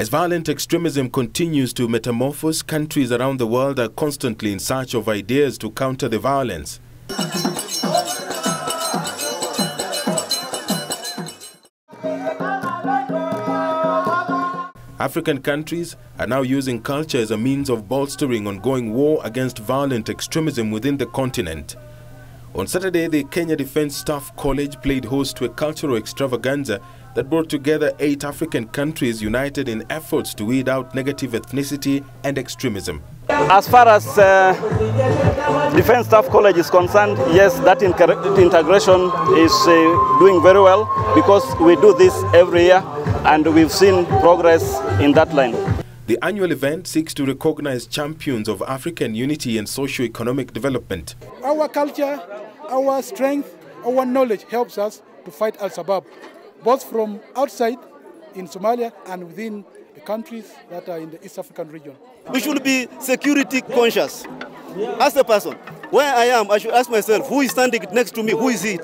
As violent extremism continues to metamorphose, countries around the world are constantly in search of ideas to counter the violence. African countries are now using culture as a means of bolstering ongoing war against violent extremism within the continent. On Saturday, the Kenya Defense Staff College played host to a cultural extravaganza that brought together eight African countries united in efforts to weed out negative ethnicity and extremism. As far as uh, Defense Staff College is concerned, yes, that integration is uh, doing very well because we do this every year and we've seen progress in that line. The annual event seeks to recognize champions of African unity and socio-economic development. Our culture, our strength, our knowledge helps us to fight Al-Shabaab, both from outside in Somalia and within the countries that are in the East African region. We should be security conscious. As a person, where I am, I should ask myself, who is standing next to me? Who is he?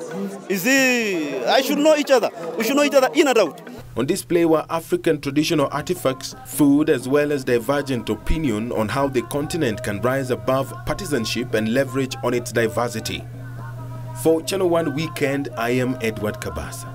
Is he? I should know each other. We should know each other in and out. On display were African traditional artifacts, food, as well as divergent opinion on how the continent can rise above partisanship and leverage on its diversity. For Channel One Weekend, I am Edward Kabasa.